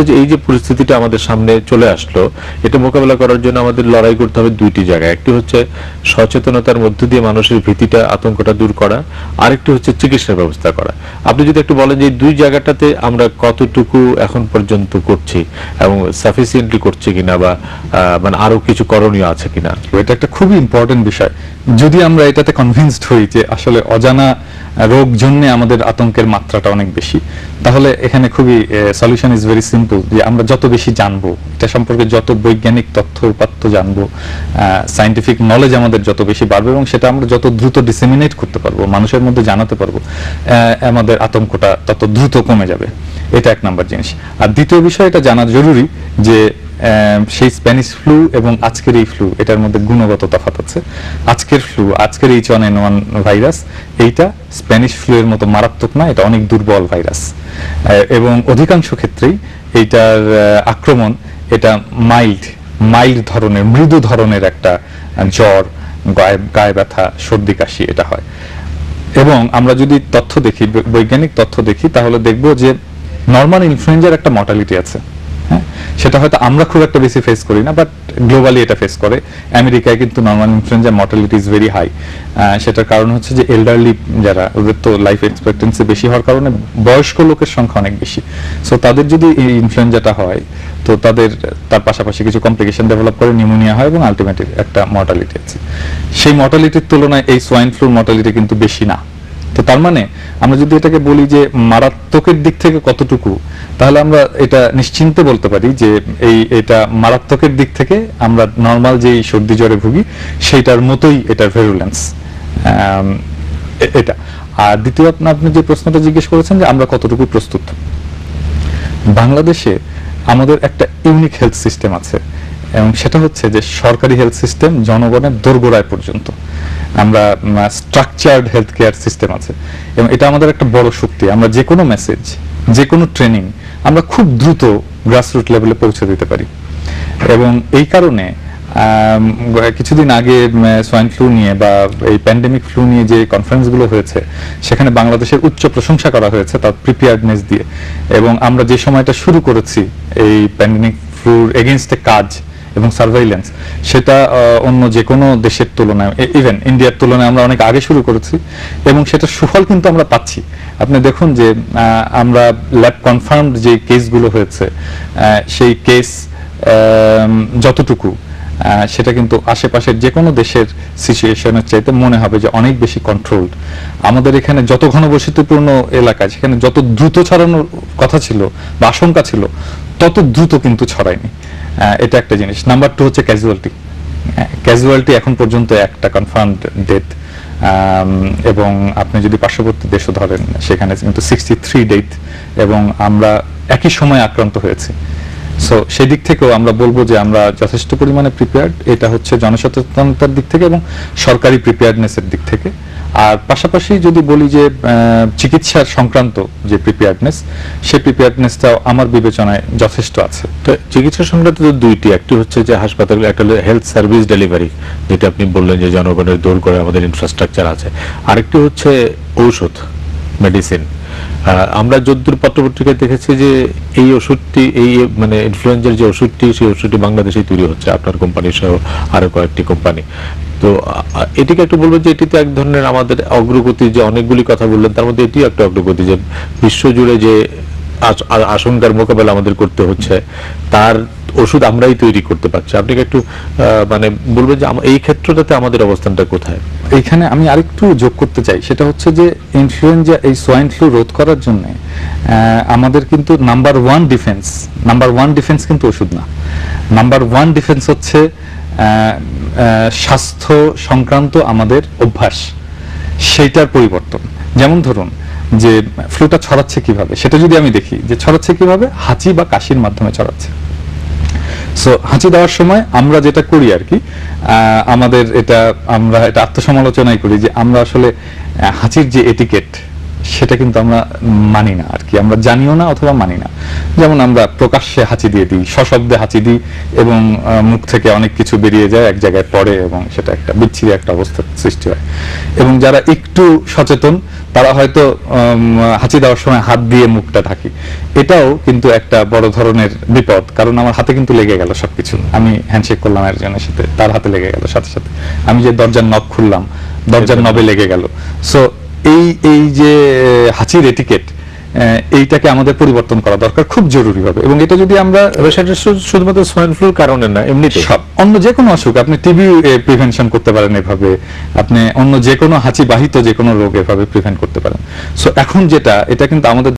হচ্ছে যে এই যে পরিস্থিতিটা আমাদের সামনে চলে আসলো, এটা মোকাবেলা করার জন্য আমাদের লড়াই করতে হবে দুইটি জায়গায়। একটি হচ্ছে সচেতনতার মধ্য দিয়ে মানুষের ভীতিটা, আতঙ্কটা দূর করা, আরেকটি হচ্ছে চিকিৎসার ব্যবস্থা করা। আপনি যদি একটু বলেন যে দুই জায়গাটাতে আমরা কতটুকু এখন পর্যন্ত করছি এবং সাফিসিয়েন্টলি করছি কিনা বা মানে আরও কিছু করণীয় আছে কিনা? এটা একটা খুবই ইম্পর্টেন্ট বিষয়। যদি আমরা এটাতে কনভিন্সড হই যে আসলে অজানা রোগ জন্য আমাদের আতঙ্কের মাত্রাটা অনেক বেশি, তাহলে এখানে খুবই সলিউশন ইজ ভেরি সিম্পল যে আমরা যত বেশি জানব, এটা সম্পর্কে যত বৈজ্ঞানিক তথ্য, উপাত্ত জানব সাইন্টিফিক নলেজ আমাদের যত বেশি বাড়বে এবং সেটা আমরা যত দ্রুত ডিসেমিনেট করতে পারব, মানুষের মধ্যে জানাতে পারব আমাদের আতঙ্কটা তত দ্রুত কমে যাবে। এটা এক নাম্বার জিনিস। আর দ্বিতীয় বিষয়, এটা জানা জরুরি যে সেই স্প্যানিশ ফ্লু এবং আজকের এই ফ্লু এটার মধ্যে গুণগত তফাৎ আছে। আজকের ফ্লু আজকের H one N one virus এইটা স্প্যানিশ ফ্লু এর মতো মারাত্মক না, এটা অনেক দুর্বল ভাইরাস এবং অধিকাংশ ক্ষেত্রেই এইটার আক্রমণ, এটা মাইল্ড মাইল্ড ধরনের, মৃদু ধরনের একটা জ্বর, গায়ে গায়ে ব্যথা, সর্দি, কাশি এটা হয়। এবং আমরা যদি তথ্য দেখি, বৈজ্ঞানিক তথ্য দেখি, তাহলে দেখব যে নর্মাল ইনফ্লুয়েঞ্জার একটা মর্টালিটি আছে। হ্যাঁ সেটা হয়তো আমরা খুব একটা বেশি ফেস করি না বাট গ্লোবালি এটা ফেস করে। আমেরিকায় কিন্তু নর্মাল ইনফ্লুয়েঞ্জার মর্টালিটি ইজ ভেরি হাই সেটার কারণ হচ্ছে যে এল্ডারলি যারা, ওদের তো লাইফ এক্সপেক্টেন্সি বেশি হওয়ার কারণে বয়স্ক লোকের সংখ্যা অনেক বেশি। সো তাদের যদি এই ইনফ্লুয়েঞ্জাটা হয়, তো তাদের, তার পাশাপাশি কিছু কমপ্লিকেশন ডেভেলপ করে নিউমোনিয়া হয় এবং আলটিমেটলি একটা মর্টালিটি আছে। সেই মর্টালিটির তুলনায় এই সোয়াইন ফ্লুর মর্টালিটি কিন্তু বেশি না। তো তার মানে আমরা যদি এটাকে বলি যে মারাত্মকের দিক থেকে কতটুকু, তাহলে আমরা এটা নিশ্চিন্তে বলতে পারি যে এই, এটা মারাত্মকের দিক থেকে আমরা নর্মাল যে সর্দি জ্বরে ভুগি, সেইটার মতোই এটার ভেরুলেন্স এটা। আর দ্বিতীয় আপনি- আপনি যে প্রশ্নটা জিজ্ঞেস করেছেন যে আমরা কতটুকু প্রস্তুত, বাংলাদেশে আমাদের একটা ইউনিক হেলথ সিস্টেম আছে এবং সেটা হচ্ছে যে সরকারি হেলথ সিস্টেম জনগণের দোরগোড়ায় পর্যন্ত। আমরা স্ট্রাকচার্ড হেলথ কেয়ার সিস্টেম আছে। এবং এটা আমাদের একটা বড় শক্তি। আমরা যে কোনো মেসেজ যে কোনো ট্রেনিং আমরা খুব দ্রুত গ্রাসরুট লেভেলে পৌঁছে দিতে পারি। এবং এই কারণে কিছুদিন আগে সোয়াইন ফ্লু নিয়ে বা এই প্যান্ডেমিক ফ্লু নিয়ে যে কনফারেন্সগুলো হয়েছে, সেখানে বাংলাদেশের উচ্চ প্রশংসা করা হয়েছে তার প্রিপেয়ার্ডনেস দিয়ে। এবং আমরা যে সময়টা শুরু করেছি, এই প্যান্ডেমিক ফ্লুর এগেনস্টে কাজ এবং সার্ভাইল্যান্স সেটা অন্য যে কোনো দেশের তুলনায় ইভেন ইন্ডিয়ার তুলনায় আমরা অনেক আগে শুরু করেছি, এবং সেটা সুফল কিন্তু আমরা পাচ্ছি। আপনি দেখুন যে আমরা ল্যাব কনফার্মড যে কেসগুলো হয়েছে সেই কেস যতটুকু সেটা কিন্তু আশেপাশের যে কোনো দেশের সিচুয়েশনের চাইতে মনে হবে যে অনেক বেশি কন্ট্রোলড আমাদের এখানে যত ঘনবসতিপূর্ণ এলাকা সেখানে যত দ্রুত ছড়ানোর কথা ছিল বা আশঙ্কা ছিল, তত দ্রুত কিন্তু ছড়ায়নি। এটা একটা জিনিস। নাম্বার টু হচ্ছে ক্যাজুয়ালিটি ক্যাজুয়ালিটি এখন পর্যন্ত একটা কনফার্মড ডেথ এবং আপনি যদি পার্শ্ববর্তী দেশও ধরেন, সেখানে কিন্তু সিক্সটি থ্রি ডেথ এবং আমরা একই সময় আক্রান্ত হয়েছি। সো সেই দিক থেকেও আমরা বলব যে আমরা যথেষ্ট পরিমাণে প্রিপেয়ার্ড এটা হচ্ছে জনসচেতনতার দিক থেকে এবং সরকারি প্রিপেয়ার্ডনেসের দিক থেকে। আর পাশাপাশি যদি বলি যে চিকিৎসার সংক্রান্ত যে প্রিপেয়ার্ডনেস সেই প্রিপেয়ার্ডনেসটাও আমার বিবেচনায় যথেষ্ট আছে। তো চিকিৎসা সংক্রান্ত তো দুইটি। একটি হচ্ছে যে হাসপাতাল, একটা হেলথ সার্ভিস ডেলিভারি যেটা আপনি বললেন যে জনগণের দৌড় করে আমাদের ইনফ্রাস্ট্রাকচার আছে। আরেকটি হচ্ছে ঔষধ মেডিসিন আমরা যদ্দূর পত্রপত্রিকায় দেখেছি যে এই ওষুধটি, এই মানে ইনফ্লুয়েঞ্জার যে ওষুধটি, সেই ওষুধটি বাংলাদেশেই তৈরি হচ্ছে, আপনার কোম্পানি সহ আরও কয়েকটি কোম্পানি তো এটিকে একটু বলব যে এটিতে এক ধরনের আমাদের অগ্রগতি যে অনেকগুলি কথা বললেন, তার মধ্যে এটিও একটা অগ্রগতি যে বিশ্বজুড়ে যে আশঙ্কার মোকাবেলা আমাদের করতে হচ্ছে, তার ওষুধ আমরাই তৈরি করতে পারছি। আপনি কি একটু মানে বলবেন যে এই ক্ষেত্রটাতে আমাদের অবস্থানটা কোথায়? এইখানে আমি আরেকটু যোগ করতে চাই। সেটা হচ্ছে যে ইনফ্লুয়েঞ্জা এই সোয়াইন ফ্লু রোধ করার জন্য আমাদের কিন্তু number one defence number one defence কিন্তু ওষুধ না। নাম্বার ওয়ান ডিফেন্স হচ্ছে স্বাস্থ্য সংক্রান্ত আমাদের অভ্যাস, সেইটার পরিবর্তন। যেমন ধরুন যে ফ্লুটা ছড়াচ্ছে কীভাবে, সেটা যদি আমি দেখি যে ছড়াচ্ছে কীভাবে, হাঁচি বা কাশির মাধ্যমে ছড়াচ্ছে। সো হাঁচি দেওয়ার সময় আমরা যেটা করি আর কি আমাদের এটা, আমরা এটা আত্মসমালোচনাই করি যে আমরা আসলে হাঁচির যে এটিকেট সেটা কিন্তু আমরা মানি না আর কি। আমরা জানিও না অথবা মানি না। যেমন আমরা প্রকাশ্যে হাঁচি দিয়ে দিই সশব্দে হাঁচি দিই এবং মুখ থেকে অনেক কিছু বেরিয়ে যায় এক জায়গায় পড়ে এবং সেটা একটা বিচ্ছিরি একটা অবস্থার সৃষ্টি হয়। এবং যারা একটু সচেতন তারা হয়তো হাঁচি দেওয়ার সময় হাত দিয়ে মুখটা ঢাকি। এটাও কিন্তু একটা বড় ধরনের বিপদ কারণ আমার হাতে কিন্তু লেগে গেল সবকিছু। আমি হ্যান্ডশেক করলাম একজনের সাথে তার হাতে লেগে গেল সাথে সাথে। আমি যে দরজার নখ খুললাম দরজার নবে লেগে গেল। সো এই এই যে হাঁচির এটিকেট এইটাকে আমাদের পরিবর্তন করা দরকার খুব জরুরি হবে এবং এটা যদি আমরা সেটা শুধুমাত্র সোয়াইন ফ্লুর কারণে না এমনিতে সব। অন্য যে কোনো অসুখ আপনি টিবি প্রিভেনশন করতে পারেন এভাবে আপনি অন্য যে কোনো হাঁচি বাহিত যে কোনো রোগ এভাবে প্রিভেন্ট করতে পারেন। সো এখন যেটা এটা কিন্তু আমাদের